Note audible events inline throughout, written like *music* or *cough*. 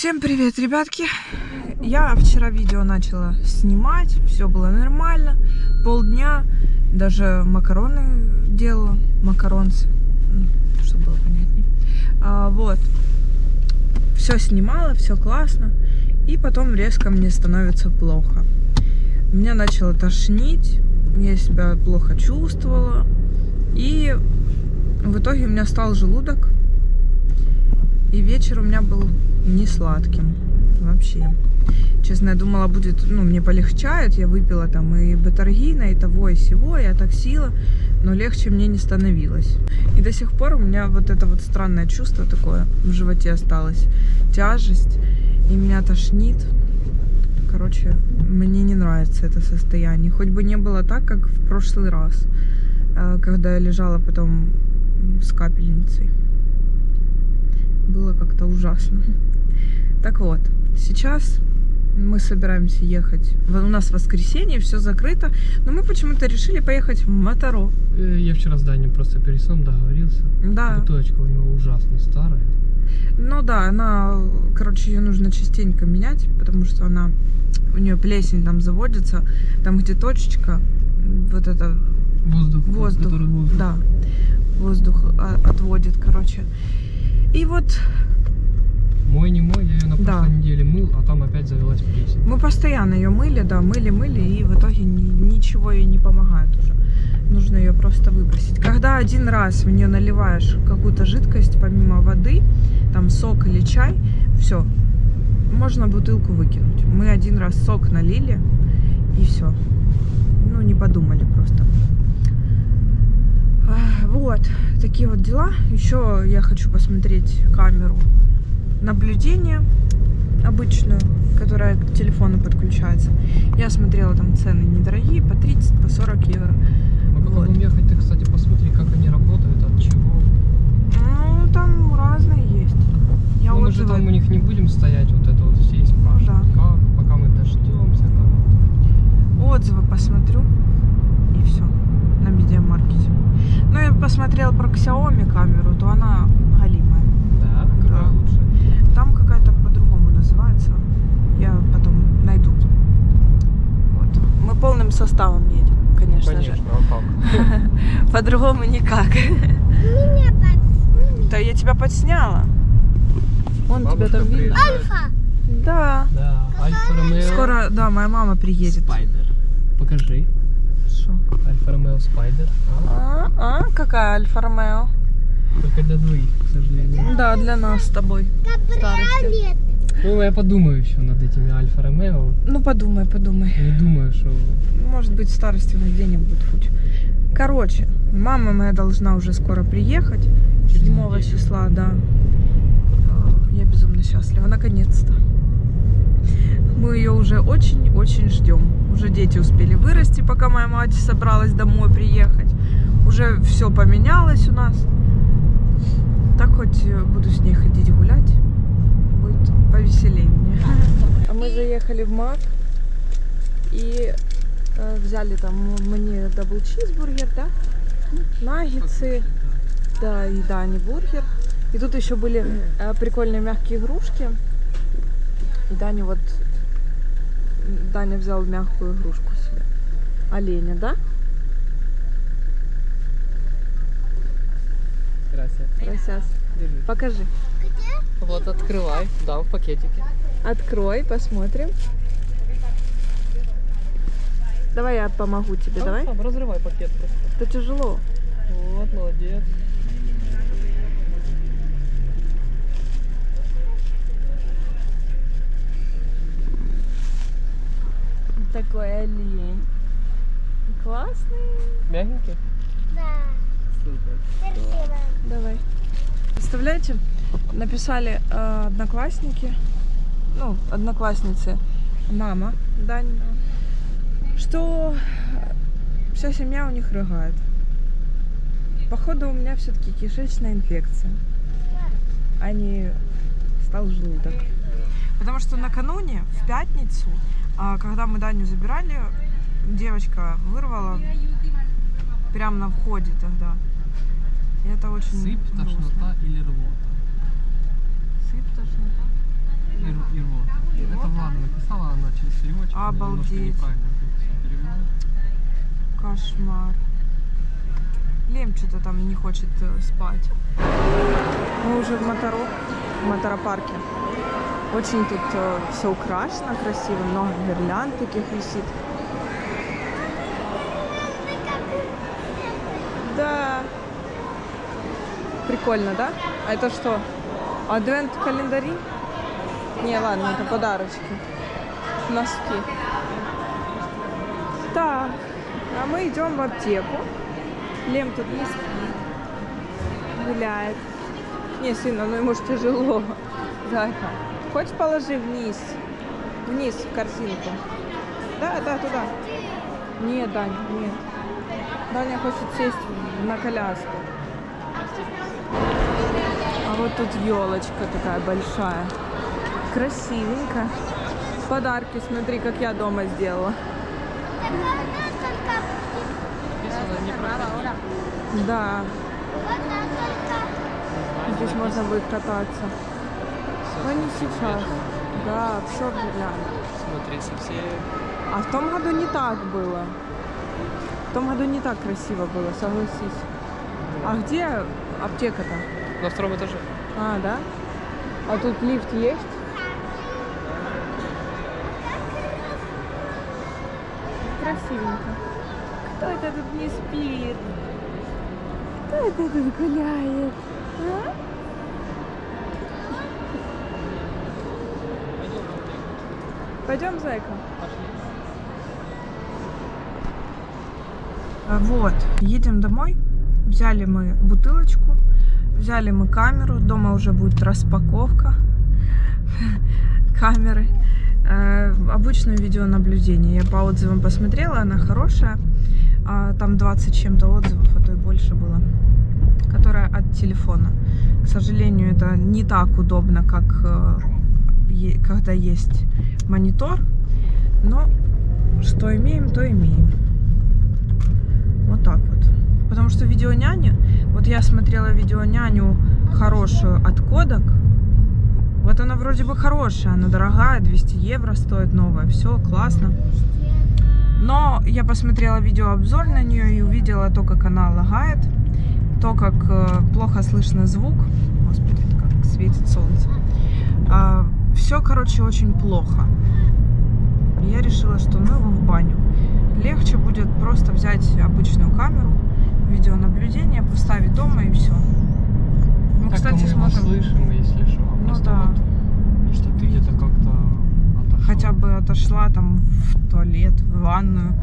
Всем привет, ребятки! Я вчера видео начала снимать, все было нормально. Полдня даже макароны делала, макаронцы, ну, чтобы было понятнее. А, вот, все снимала, все классно. И потом резко мне становится плохо. Меня начало тошнить, я себя плохо чувствовала. И в итоге у меня стал желудок. И вечер у меня был не сладким вообще. Честно, я думала, будет, ну, мне полегчает. Я выпила там и батаргина, и того, и всего, и атаксила. Но легче мне не становилось. И до сих пор у меня вот это вот странное чувство такое в животе осталось. Тяжесть. И меня тошнит. Короче, мне не нравится это состояние. Хоть бы не было так, как в прошлый раз, э, когда я лежала потом с капельницей. Было как-то ужасно. Так вот, сейчас мы собираемся ехать. У нас воскресенье, все закрыто. Но мы почему-то решили поехать в Моторо. Э, Я вчера с Даней просто перед сном договорился. Да. Бутылочка у него ужасно старая. Ну да, она, короче, ее нужно частенько менять, потому что она, у нее плесень там заводится, там где точечка, вот это Воздух. воздух, воздух. да, воздух а, отводит, короче. И вот Мой не мой, я ее на Да. прошлой неделе мыл, а там опять завелась плесень. мы постоянно ее мыли, да, мыли, мыли, и в итоге ни- ничего ей не помогает уже. Нужно ее просто выбросить. Когда один раз в нее наливаешь какую-то жидкость, помимо воды, там сок или чай, все, можно бутылку выкинуть. Мы один раз сок налили, и все. Ну, не подумали просто. А, Вот, такие вот дела. Еще я хочу посмотреть камеру наблюдения обычную, которая к телефону подключается. Я смотрела там цены недорогие, по 30, по 40 евро. А когда Вот. ехать, ты, кстати, посмотри, как они работают, от чего. Ну, там разные есть. Я Ну, мы же отзывы- там у них не будем стоять, вот это вот все и спрашивать, Да. как, пока мы дождемся. Как. отзывы посмотрю и все на медиамаркете. Ну, я посмотрела про Xiaomi камеру, то она галимая. Да, какая Да. лучше. Там какая-то по-другому называется. Я потом найду. Вот. Мы полным составом едем, конечно, же. Конечно, а как? *laughs* По-другому никак. Да я тебя подсняла. Вон тебя там видно. приезжает. Да. Да, Альфа Ромео. Скоро, да, моя мама приедет. Спайдер. Покажи. Шо? Альфа Ромео Спайдер. А? А, а, какая Альфа Ромео? Только для двоих, к сожалению. Да, для нас с тобой. Старости. Ну, я подумаю еще над этими Альфа Ромео. Ну, подумай, подумай. Не думаю, что... Может быть, старости у нас где-нибудь хоть. Короче, мама моя должна уже скоро приехать. Через 7 неделю. числа, да. А, Я безумно счастлива, наконец-то. Мы ее уже очень-очень ждем. Уже дети успели вырасти, пока моя мать собралась домой приехать. Уже все поменялось у нас. Так хоть э, буду с ней ходить гулять. Будет повеселее мне. А мы заехали в Мак и э, взяли там мне double чизбургер, да? Наггетсы, да, и да, не бургер. И тут еще были э, прикольные мягкие игрушки. И Даня вот, Даня взял мягкую игрушку себе. Оленя, да? Держи. Покажи. Вот, открывай. Да, в пакетике. Открой, посмотрим. Давай я помогу тебе, давай. Сам разрывай пакет просто. Это тяжело. Вот, молодец. Такой олень. Классный. Мягенький? Спасибо. Давай. Представляете, написали э, одноклассники, ну, одноклассницы, мама Данина, что вся семья у них рыгает. Походу, у меня все-таки кишечная инфекция, а не стал желудок. Потому что накануне, в пятницу, а, когда мы Даню забирали, девочка вырвала прямо на входе тогда. И это очень Сыпь, грустно. тошнота или рвота? Сыпь, тошнота. И написала она через переводчик, но немножко Обалдеть. неправильно это всё перевела. Кошмар. Лем что-то там не хочет э, спать. Мы уже в Моторо, в моторопарке. Очень тут все украшено красиво, много гирлянд таких висит. Да. Прикольно, да? А это что? Адвент календари? Не, ладно, это подарочки. Носки. Так, а мы идем в аптеку. Лем тут не спит. Гуляет. Не, сына, ну ему ж тяжело. Зайка. Хочешь положи вниз? Вниз в корзинку. Да, да, туда. Нет, Дань, нет. Даня хочет сесть на коляску. Вот тут елочка такая большая. Красивенько. Подарки, смотри, как я дома сделала. Да, здесь можно будет кататься. Но не сейчас. Да, все гирлянда. Смотри, совсем. А в том году не так было. В том году не так красиво было, согласись. А где аптека-то? На втором этаже. А, да? А тут лифт есть? Красивенько. Кто это тут не спит? Кто это тут гуляет? А? Пойдем, зайка. А, Вот, едем домой. Взяли мы бутылочку, взяли мы камеру. Дома уже будет распаковка *laughs* камеры. Э, Обычное видеонаблюдение. Я по отзывам посмотрела, она хорошая. А, Там 20 чем-то отзывов, а то и больше было. Которая от телефона. К сожалению, это не так удобно, как э, когда есть монитор. Но что имеем, то имеем. Вот так вот. Потому что видеоняня, вот я смотрела видеоняню хорошую от Кодак. Вот она вроде бы хорошая, она дорогая, 200 евро стоит новая, все классно. Но я посмотрела видеообзор на нее и увидела то, как она лагает, то, как э, плохо слышно звук. Господи, как светит солнце. все, короче, очень плохо. Я решила, что ну его в баню. Легче будет просто взять обычную камеру, видеонаблюдение, поставить дома и все. Мы, Так-то кстати, мы сможем слышим, если что. Ну да. вот, что ты где-то как-то хотя бы отошла там в туалет, в ванную,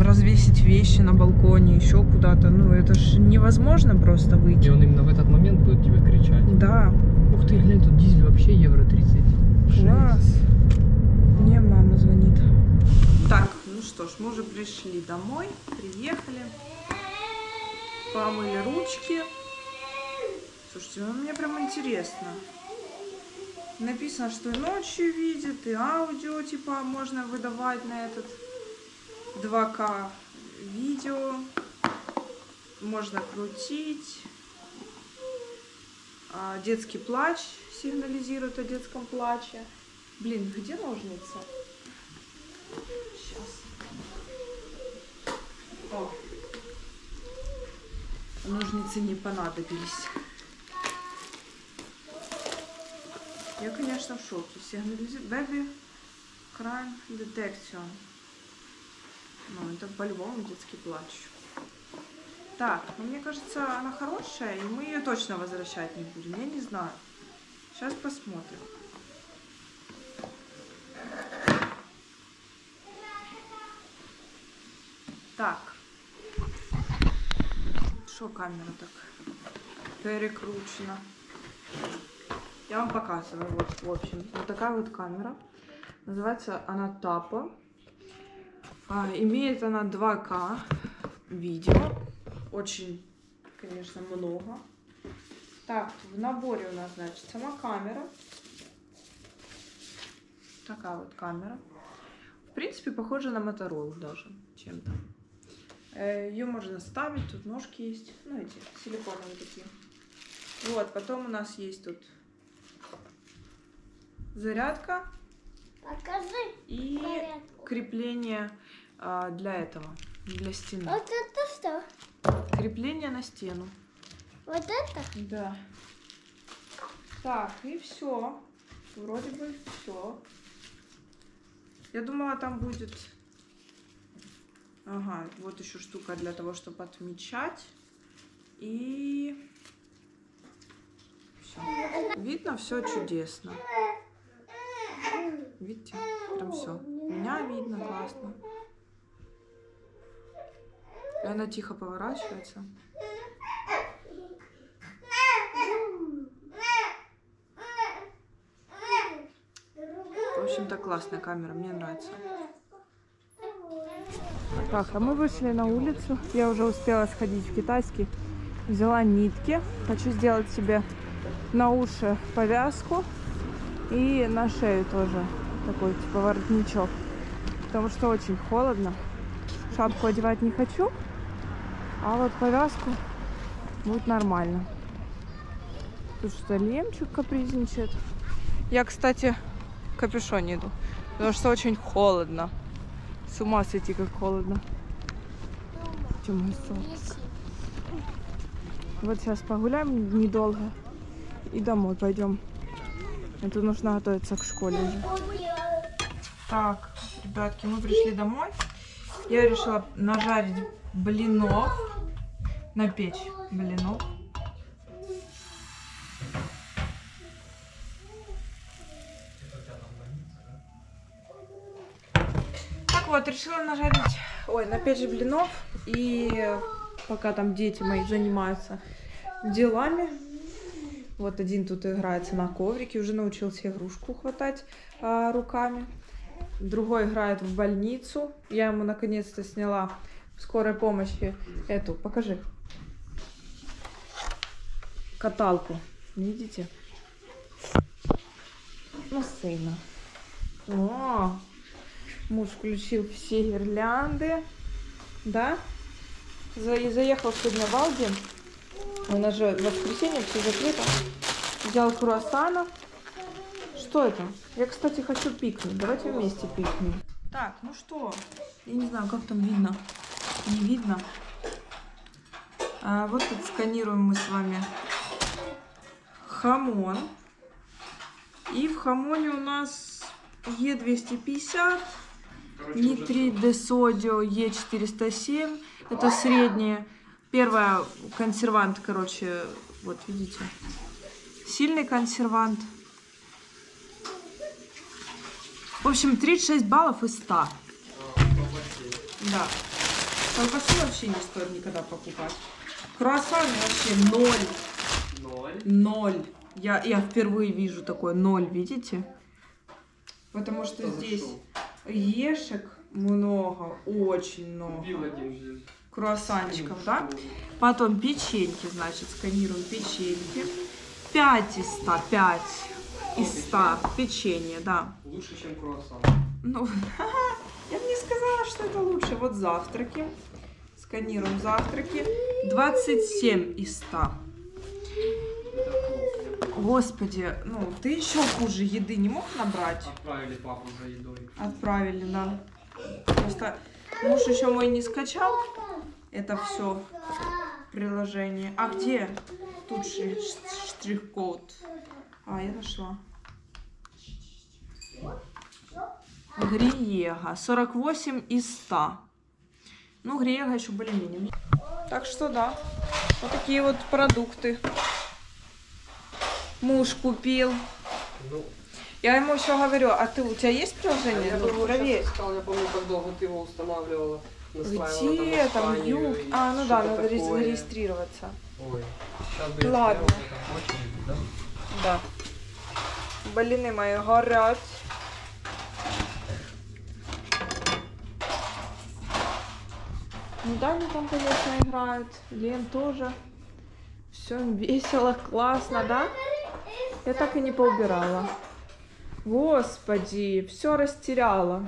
развесить вещи на балконе, еще куда-то. Ну, это ж невозможно просто И выйти. он именно в этот момент будет тебе кричать. Да, Ух ты, глянь, тут дизель вообще евро 30. класс. Мне мама звонит. Так, ну что ж, мы уже пришли домой, приехали, помыли ручки. Слушайте, ну мне прям интересно. Написано, что и ночью видит, и аудио, типа, можно выдавать на этот 2К видео. Можно крутить. А, детский плач сигнализирует о детском плаче. Блин, где ножницы? Сейчас. О. Ножницы не понадобились. Я, конечно, в шоке. Baby Crime Detection. Ну, это по-любому детский плач. Так, ну, мне кажется, она хорошая, и мы ее точно возвращать не будем. Я не знаю. Сейчас посмотрим. Так. Что камера так перекручена? Я вам показываю. Вот, в общем, вот такая вот камера. Называется она Тапа. А, имеет она 2К видео. Очень, конечно, много. Так, в наборе у нас, значит, сама камера. Такая вот камера. В принципе, похожа на Motorola даже чем-то. Ее можно ставить, тут ножки есть. Ну, эти силиконовые такие. Вот, потом у нас есть тут зарядка. Покажи и порядку. крепление а, для этого, для стены. Вот это что? Крепление на стену. Вот это? Да. Так, и все. Вроде бы все. Я думала, там будет... Ага, вот еще штука для того, чтобы отмечать. И... Все. Видно, все чудесно. Видите? Прям все. Меня видно классно. И она тихо поворачивается. В общем-то, классная камера, мне нравится. Так, а мы вышли на улицу. Я уже успела сходить в китайский. Взяла нитки. Хочу сделать себе на уши повязку. И на шею тоже такой типа воротничок. Потому что очень холодно. Шапку одевать не хочу. А вот повязку будет нормально. Тут что, лемчик капризничает. Я, кстати, в капюшоне иду. Потому что очень холодно. С ума сойти, как холодно. Чем мой солнце? Вот сейчас погуляем недолго. И домой пойдем. Это нужно готовиться к школе уже. Так, ребятки, мы пришли домой. Я решила нажарить блинов. Напечь блинов. Вот, решила нажарить, ой, напечь блинов. И пока там дети мои занимаются делами. Вот один тут играется на коврике, уже научился игрушку хватать а, руками. Другой играет в больницу. Я ему наконец-то сняла в скорой помощи эту, покажи, каталку. Видите? Ну, сына. О, муж включил все гирлянды. Да? Заехал сегодня в Алди. У нас же воскресенье, все закрыто. Взял круассана. Что это? Я, кстати, хочу пикнуть. Давайте вместе пикнем. Так, ну что? Я не знаю, как там видно. Не видно. А, вот сканируем мы с вами хамон. И в хамоне у нас Е250, нитрит де содио Е407. Это среднее. Первая консервант, короче, вот видите. Сильный консервант. В общем, 36 баллов из 100. Да. Колбасу вообще не стоит никогда покупать. Круассан вообще ноль. Ноль. Ноль. Я, я впервые вижу такое ноль, видите? Потому что здесь ешек много, очень много. Круассанчиков, да? Потом печеньки, значит, сканируем печеньки. 5 из 100, 5 из 100 печенье, да. Лучше, чем круассан. Ну, *laughs* я бы не сказала, что это лучше. Вот завтраки. Сканируем завтраки. 27 из 100. Господи, ну ты еще хуже еды не мог набрать? Отправили папу за едой. Отправили, да. Просто муж еще мой не скачал. Это все приложение. А где? Тут штрих-код. А, я нашла. Гриега. 48 из 100. Ну, Гриега еще более-менее. Так что да. Вот такие вот продукты. Муж купил. Ну, Я ему еще говорю, а ты у тебя есть приложение? я Ну, бы его проверь. искал, я помню, как долго ты его устанавливала. Где там Испанию юг? А, ну да, надо такое. зарегистрироваться. Ой, сейчас бы я Ладно. да? Да. Блины мои горят. Ну да, они там, конечно, играют. Лен тоже. Все весело, классно, да? Я так и не поубирала. Господи, все растеряла.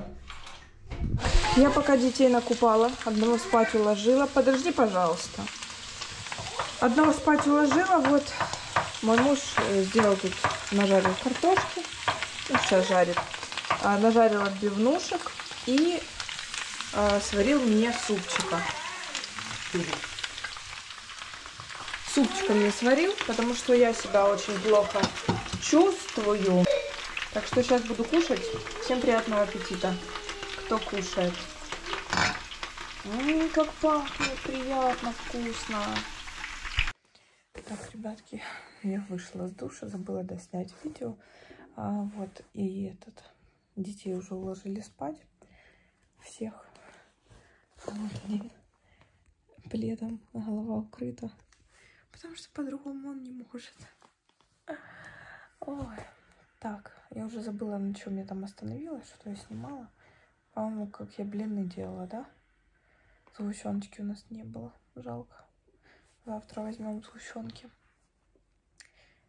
Я пока детей накупала, одного спать уложила. Подожди, пожалуйста. Одного спать уложила, вот мой муж э, сделал тут, нажарил картошку. Ну, сейчас жарит. а, нажарил отбивнушек и а, сварил мне супчика. Супчика мне сварил, потому что я себя очень плохо чувствую. Так что сейчас буду кушать. Всем приятного аппетита, кто кушает. М, как пахнет, приятно, вкусно. Так, ребятки, я вышла с душа, забыла доснять видео. А, вот, и этот, детей уже уложили спать. Всех. Вот они пледом, голова укрыта. Потому что по-другому он не может. Ой. Так, я уже забыла, на чем я там остановилась, что я снимала. По-моему, как я блины делала, да? Сгущеночки у нас не было. Жалко. Завтра возьмем сгущенки.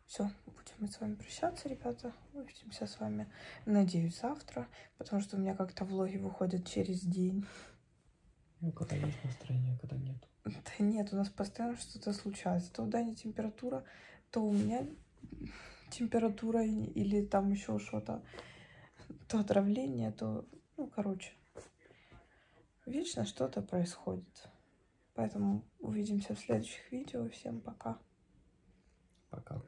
Все, будем мы с вами прощаться, ребята. Увидимся с вами, надеюсь, завтра. Потому что у меня как-то влоги выходят через день. Ну, когда есть настроение, а когда нет. Да нет, у нас постоянно что-то случается. То у Дани температура, то у меня температура или там еще что-то. То отравление, то... Ну, короче. Вечно что-то происходит. Поэтому увидимся в следующих видео. Всем пока. Пока.